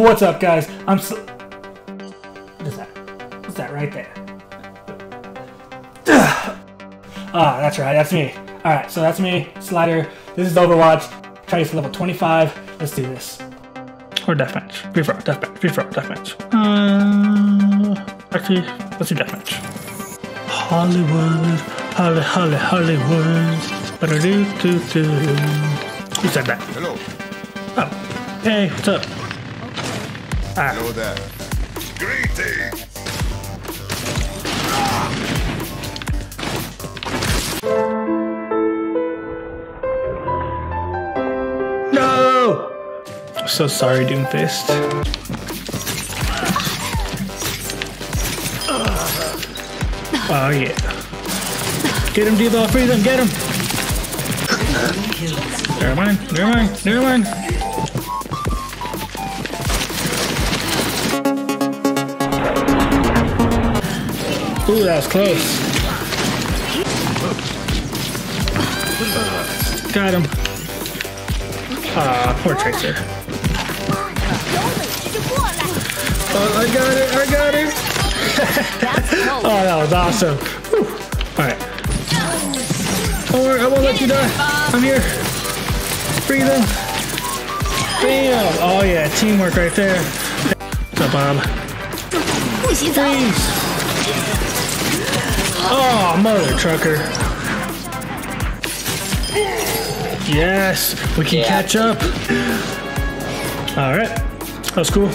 What's up, guys? I'm so. What is that? What's that right there? ah, that's right. That's me. All right, so that's me, Slider. This is Overwatch. Try to level 25. Let's do this. Or deathmatch. Free for all. Deathmatch. Free for all. Deathmatch. Uh, actually, let's do deathmatch. Hollywood, Holly, Holly, Hollywood. Ba-da-doo-doo-doo. Who said that? Hello. Oh, hey, what's up? Ah, Know that. Greetings. no! I'm so sorry, Doomfist. Oh yeah. Get him, D-Ball, free them, get him! Never mind, never mind, never mind. Ooh, that was close. Got him. Ah, poor Tracer. Oh, I got it, I got it! oh, that was awesome. Whew. Alright. Don't worry, I won't let you die. I'm here. Free them. Bam! Oh yeah, teamwork right there. What's up, Bob? Freeze! Oh, mother trucker. Yes, we can catch up. All right, that was cool.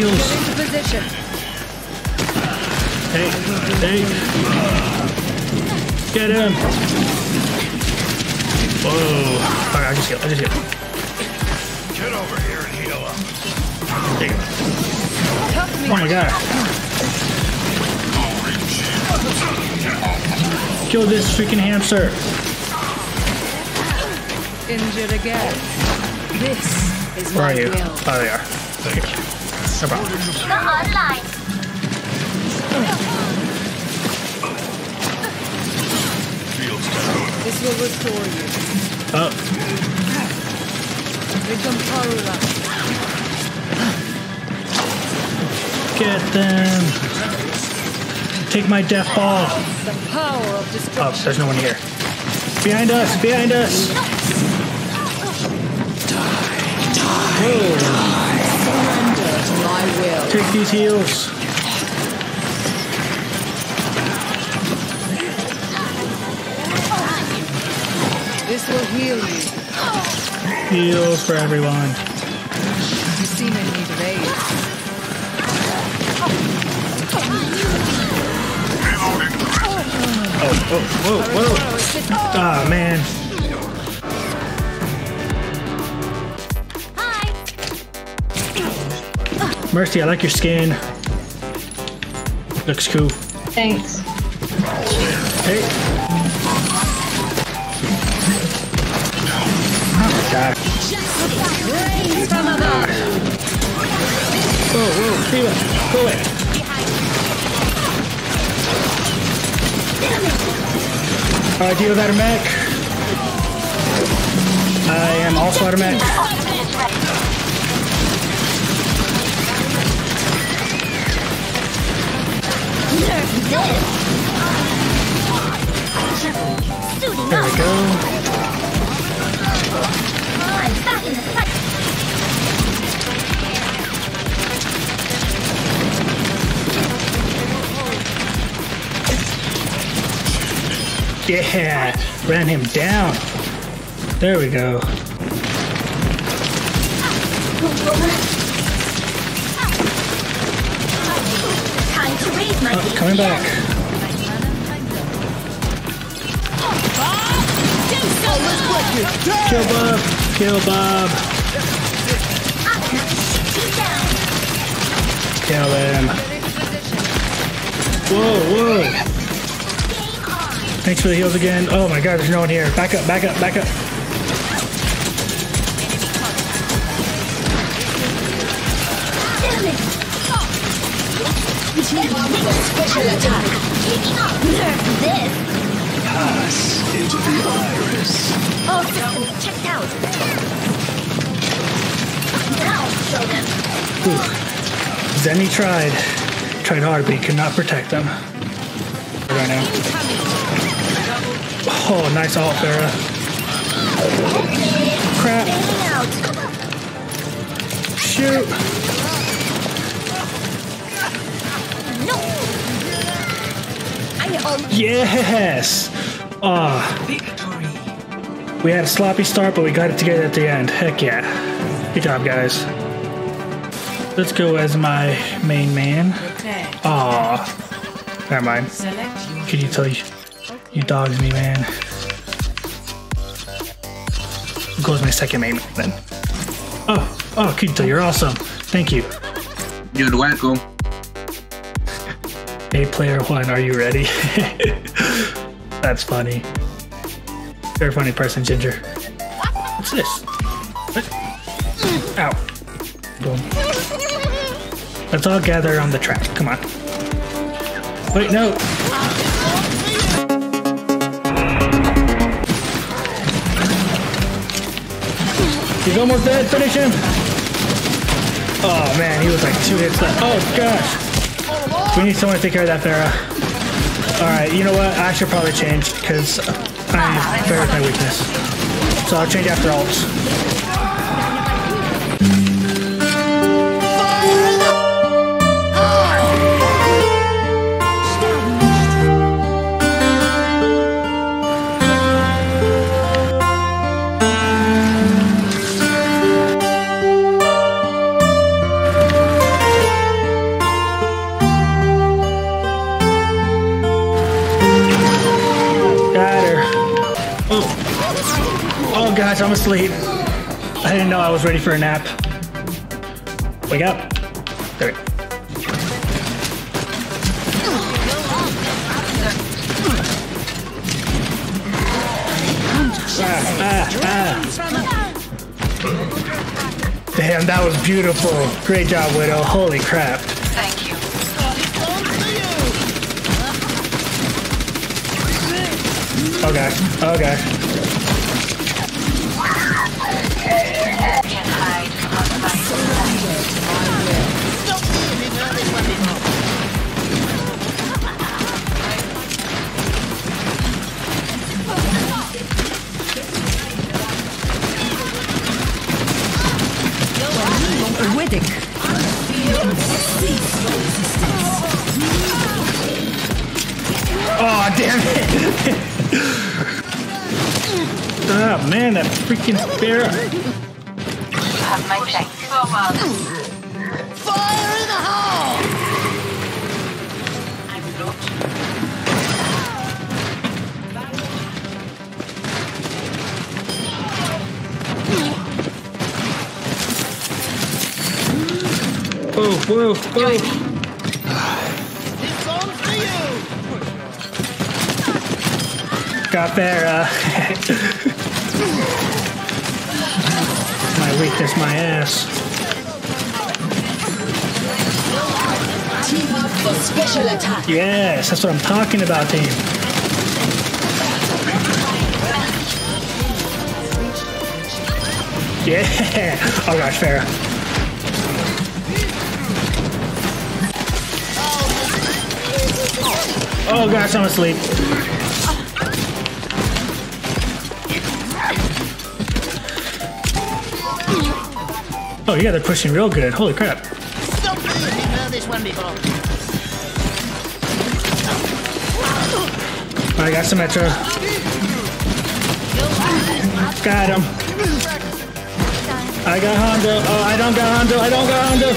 Take my heels. Into position. Hey, hey. Get him. Whoa. Alright, I just heal, I just heal. Get over here and heal up. There you go. Help me. Oh my god. Kill this freaking hamster. Injured again. This is Where my are you? will. Oh, they are. Okay. No problem. Down. This will restore you. Oh, Victim Parula. get them. Take my death ball. The power of Oh, there's no one here. Behind us, behind us. Die. Whoa, take these heals. This will heal you. Heals for everyone. You seem in need of aid. Oh, oh, whoa, whoa. Ah, man. Mercy, I like your skin. Looks cool. Thanks. Hey. Oh, God. From above. Whoa, whoa, Shiva, go away. Alright, got a mech? I am also out Yeah, ran him down. There we go. Oh, coming back. Kill Bob. Kill Bob. Kill him. Whoa, whoa. Thanks for the heals again. Oh my god, there's no one here. Back up, back up, back up. Special attack. Nerf this. Pass into the iris. Checked out. Now show them. Zenny tried. Tried hard, but he could not protect them. Right now. Oh, nice ult, Pharah. Crap. Shoot. No. I almost Yes. Ah. We had a sloppy start, but we got it together at the end. Heck yeah. Good job, guys. Let's go as my main man. Aw. Never mind. Can you tell you, you dogs me, man? I'll go as my second main man then. Oh, oh, Kirito, you're awesome. Thank you. You're welcome. Hey, player one, are you ready? That's funny. Very funny person, Ginger. What's this? What? Ow. Boom. Let's all gather on the track. Come on. Wait, no. He's almost dead. Finish him. Oh man, he was like two hits left. Oh gosh. We need someone to take care of that Pharah. Alright, you know what? I should probably change because I'm very my weakness. So I'll change after ults. I'm asleep. I didn't know I was ready for a nap. Wake up. There. Ah, ah, ah. Damn, that was beautiful. Great job, Widow. Holy crap. Thank you. Oh gosh. Ah man, that freaking bear. You have my thanks. Whoa, whoa, whoa. It's all for you. Got Pharah. my weakness, my ass. Team up for special attack. Yes, that's what I'm talking about, team. Yeah. Oh gosh, Pharah. Oh gosh, I'm asleep. Oh yeah, they're pushing real good. Holy crap. I got Symmetra. Got him. I got Hanzo. Oh, I don't got Hanzo. I don't got Hanzo.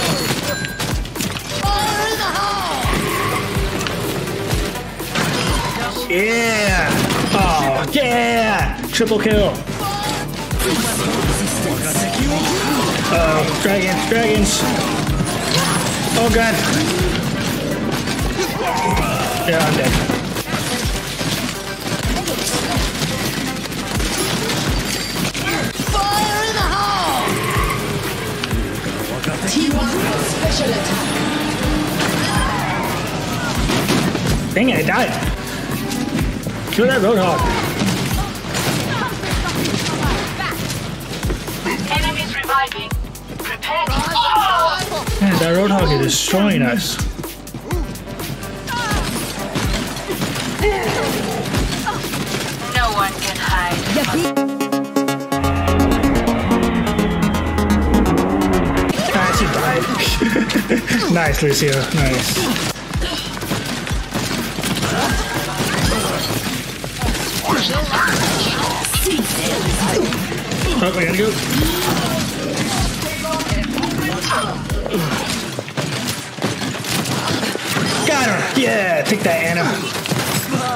Yeah. Oh, yeah. Triple kill oh, dragons, dragons. Oh god. Yeah, I'm dead. Fire in the hole! T1 special attack. Dang it, I died. Kill that roadhog. Enemies reviving. Man, that Roadhog is destroying us. No one can hide. Ah, nice, Lucio. Nice. Oh, I gotta go. Got her. Yeah, take that, Ana.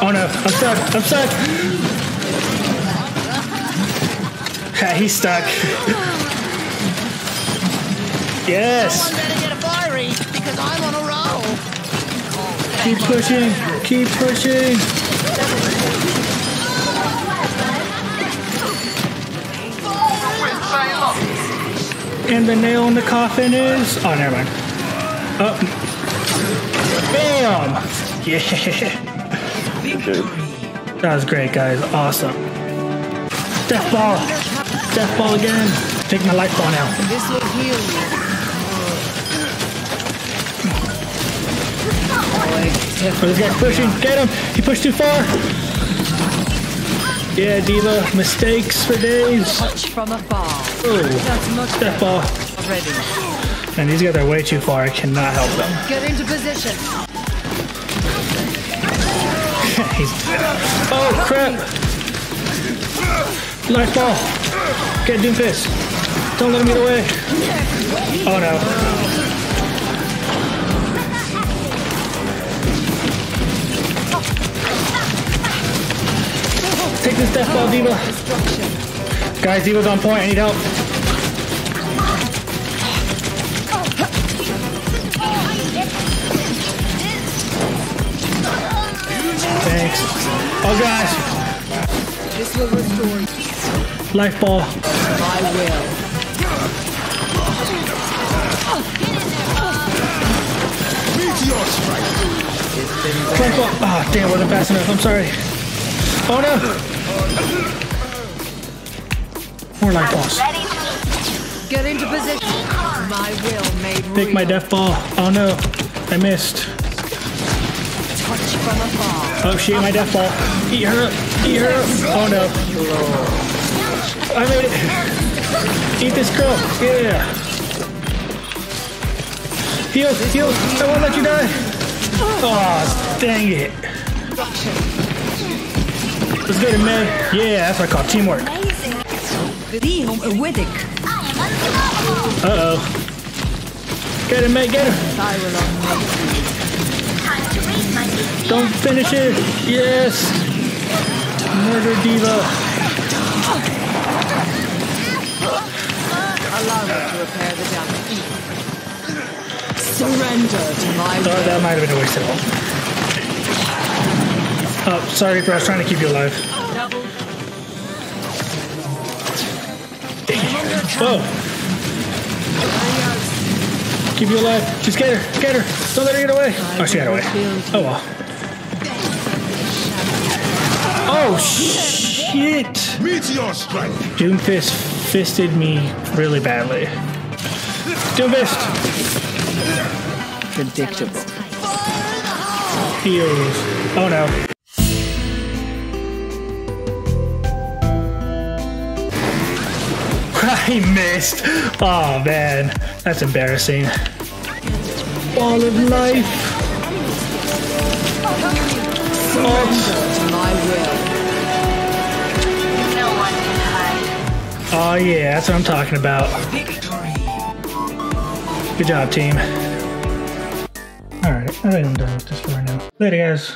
Oh no, I'm stuck. I'm stuck. Ha, he's stuck. yes. Keep pushing. Keep pushing. And the nail in the coffin is. Oh, never mind. Oh. Bam! Yeah. That was great, guys. Awesome. Death ball. Death ball again. Take my life ball now. This will heal you. Oh, this guy's pushing. Get him. He pushed too far. Yeah, D.Va. Mistakes for days. Touch from afar. Oh, That's much death ball. ready. And these guys are way too far. I cannot help them. Get into position. He's. Oh crap! Life ball. Get Doomfist. Don't let him get away. Oh no. Take this death ball, D.Va. Guys, D.Va's on point. I need help. Thanks. Oh gosh. This will restore. Life ball. I will. Life ball. Ah, damn, wasn't fast enough. I'm sorry. Oh no. More balls. ready Get into position. My will made Take my death ball. Oh no. I missed. Touch from afar. Oh, she ate my death ball. Eat her up. Eat her up. Oh no. I made it. Eat this girl. Yeah. Heal. Heal. I won't let you die. Oh, dang it. Let's get him, Mei. Yeah, that's what I call teamwork. Liam Widdick. Uh-oh. Get him, Mei. Get him. I will unmake Time to raise my BP. Don't finish it. Yes. Murder D.Va. Allow me to repair the damage. Surrender to my Oh, that might have been a waste of all. Oh, sorry, bro. I was trying to keep you alive. Whoa. Keep you alive. Just get her. Get her. Don't let her get away. Oh, she got away. Oh, well. Oh, shit. Meteor strike. Doomfist fisted me really badly. Doomfist. predictable. Heals. Oh no. I missed. Oh man, that's embarrassing. Ball of life. Oh, oh yeah, that's what I'm talking about. Good job, team. Alright, I think I'm done with this for now. Later, guys.